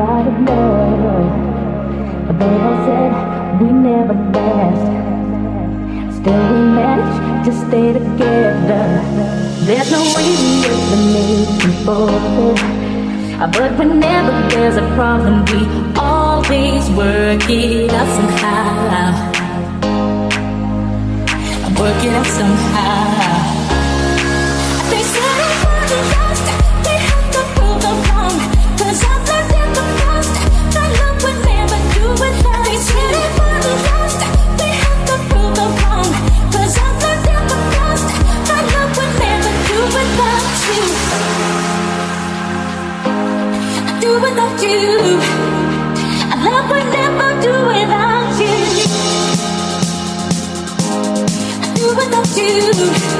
might have loved But they all said we never last Still we managed to stay together. There's no reason with the making forward But whenever there's a problem we always work it out somehow. Work it out somehow. Without you.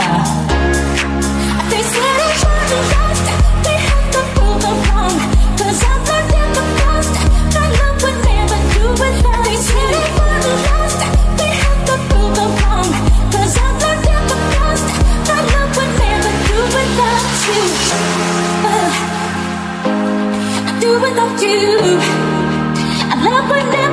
back.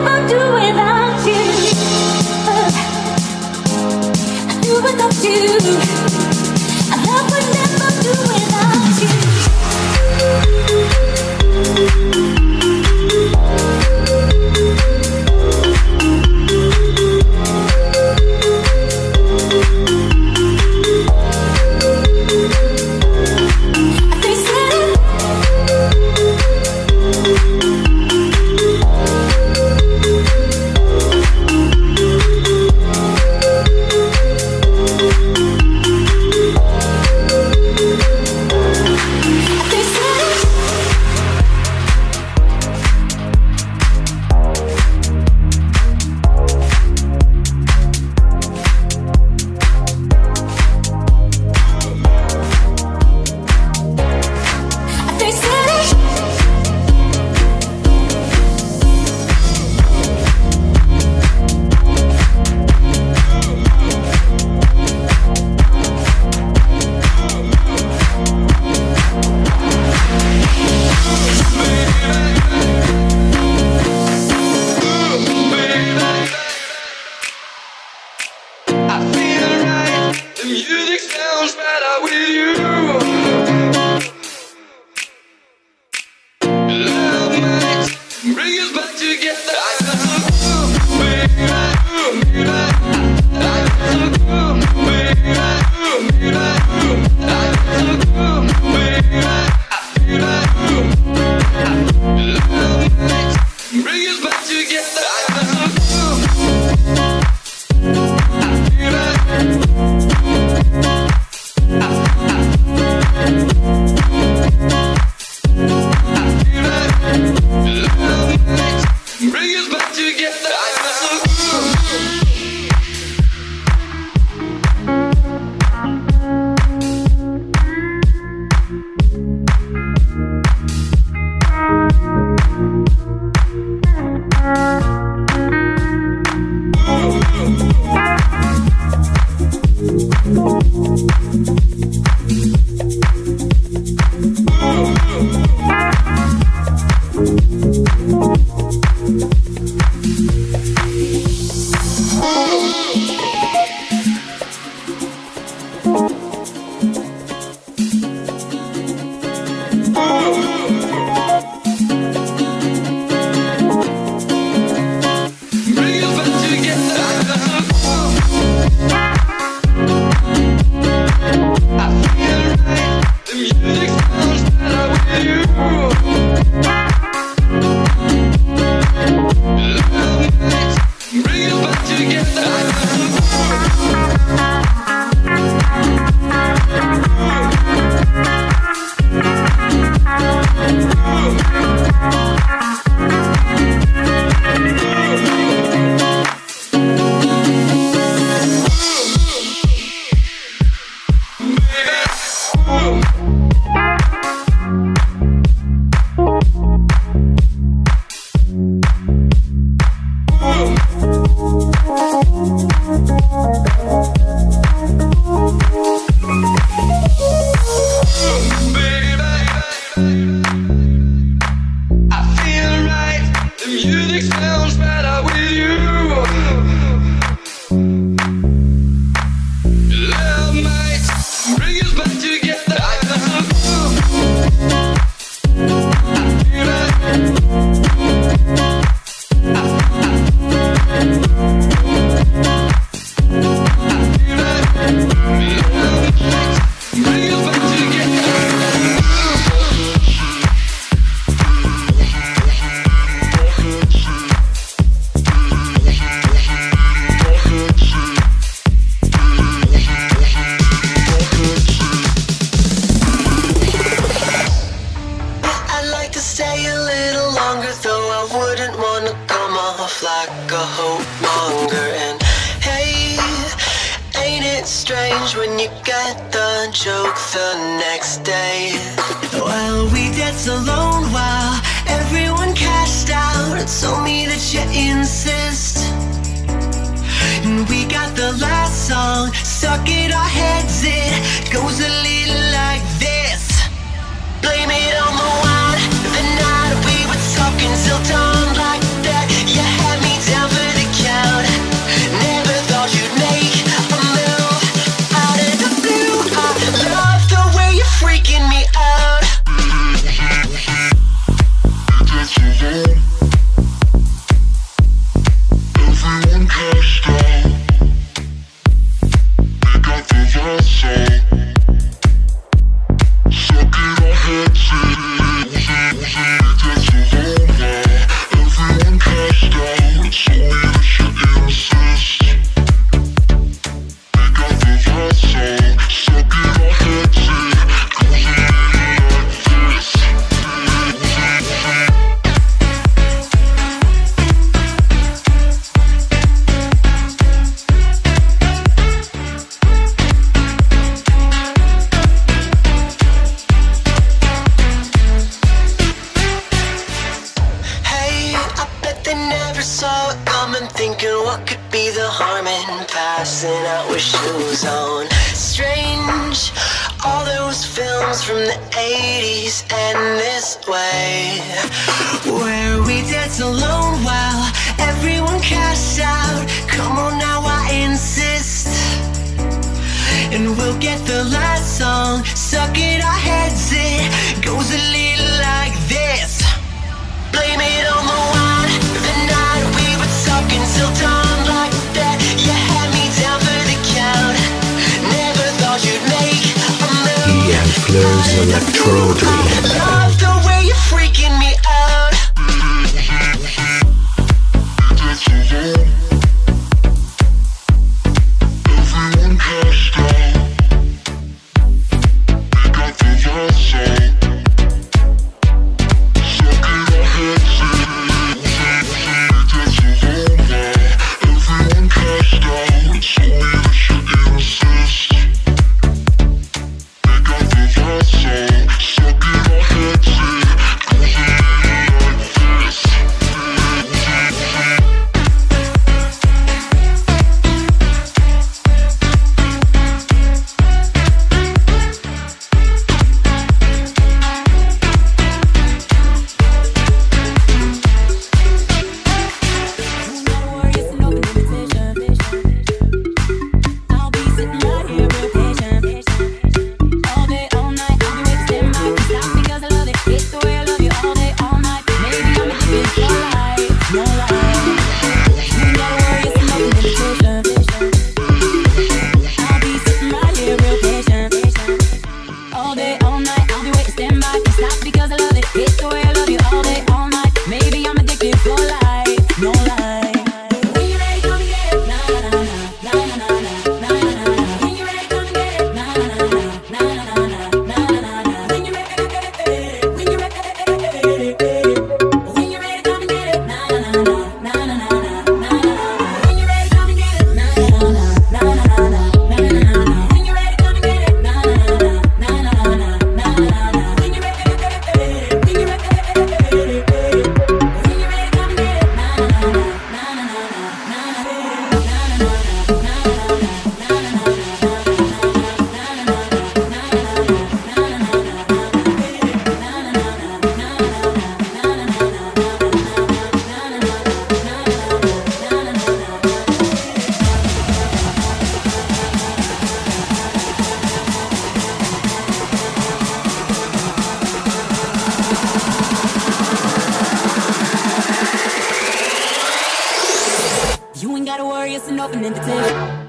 You ain't gotta worry, it's an open invitation.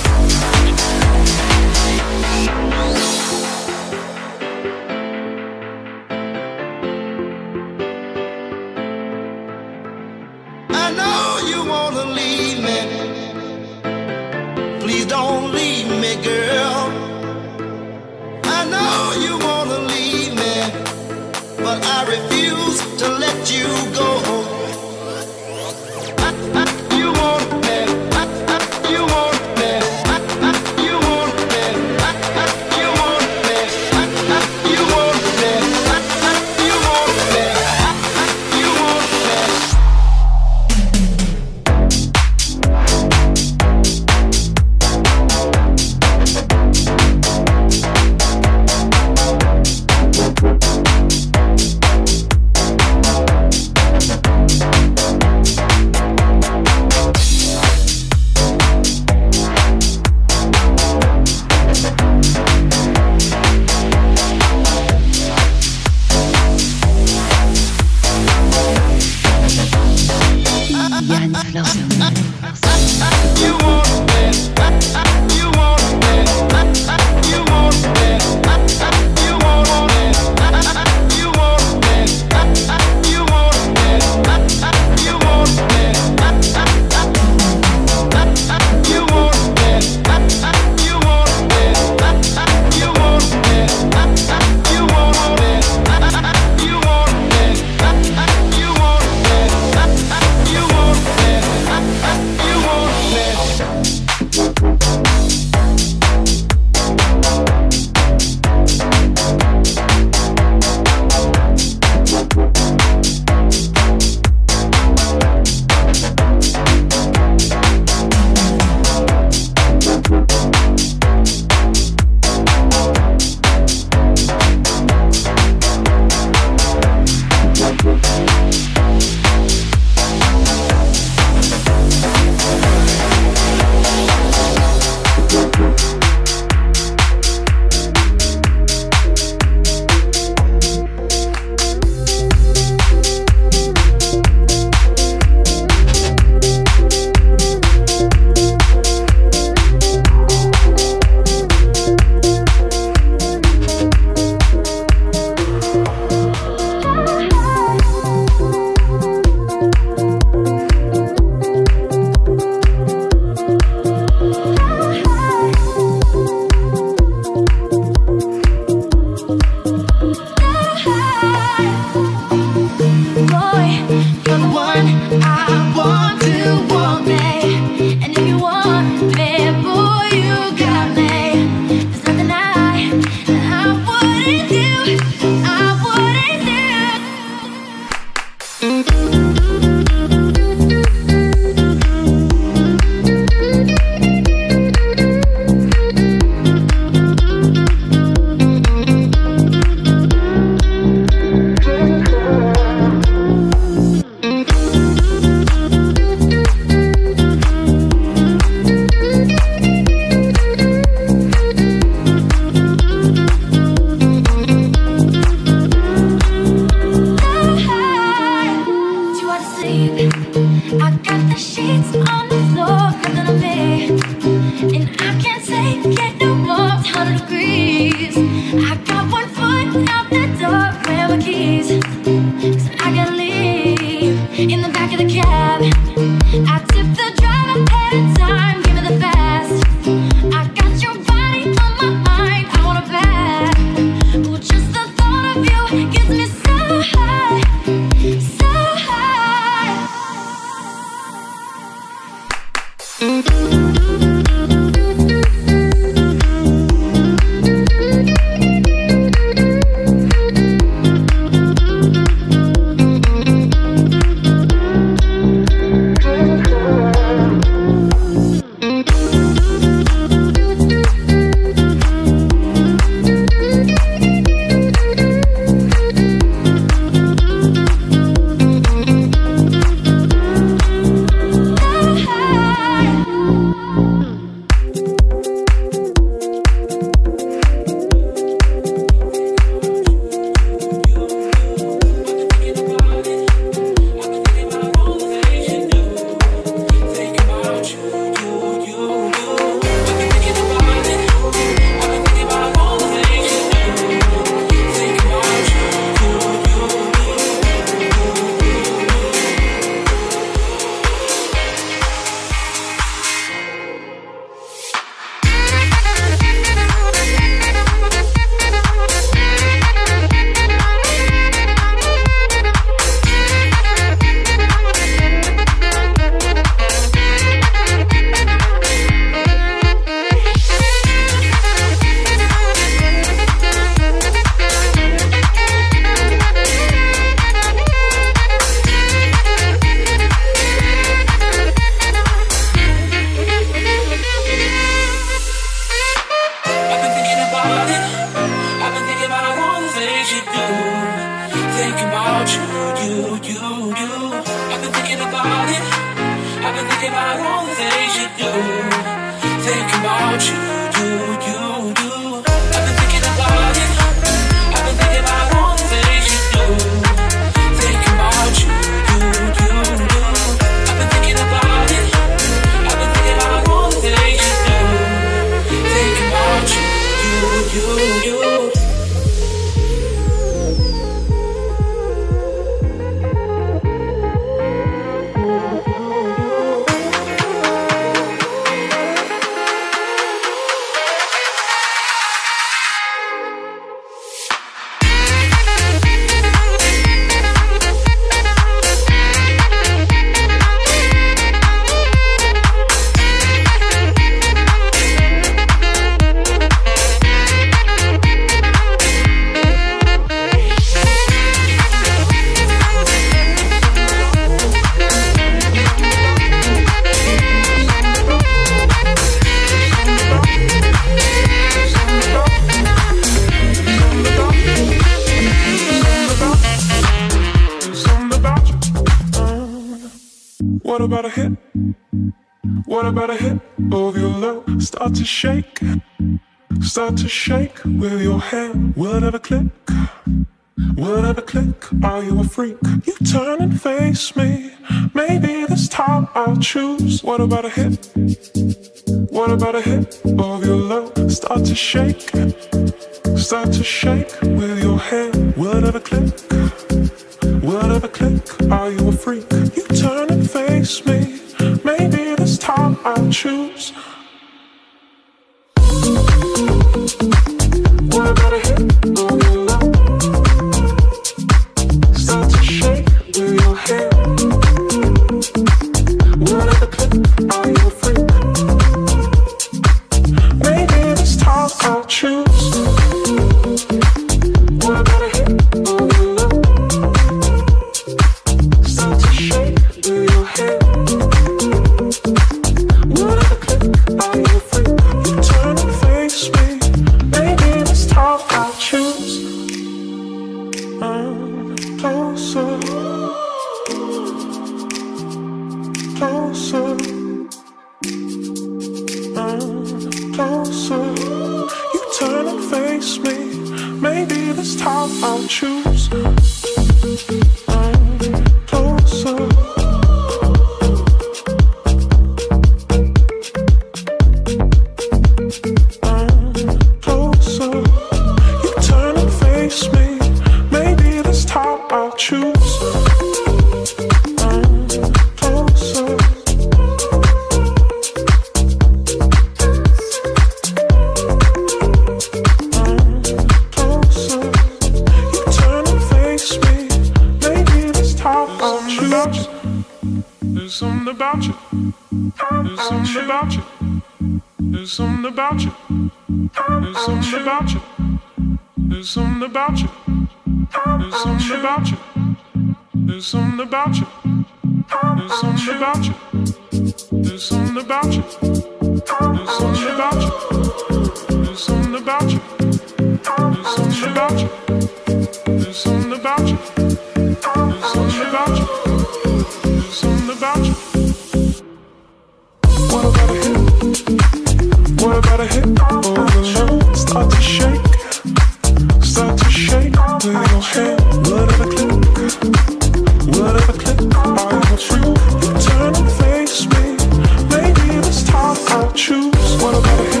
Choose. What about a?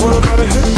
What about a hit?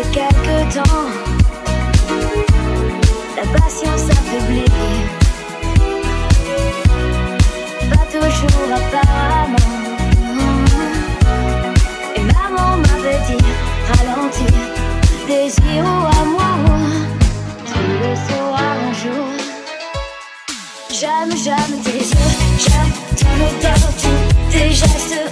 de quelque temps, la patience affaiblie. Pas toujours apparemment. Et maman m'avait dit, ralentis, désir ou amour, tu le sauras un jour. J'aime, j'aime tes yeux, j'aime ton odeur, tous tes gestes.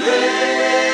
Christmas.